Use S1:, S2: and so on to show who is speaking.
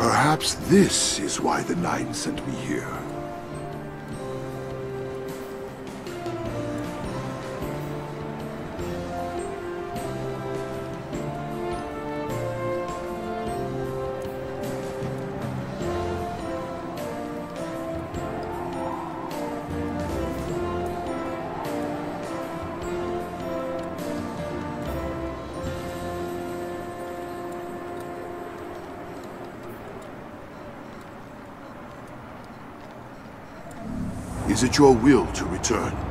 S1: Perhaps this is why the Nine sent me here. Is it your will to return?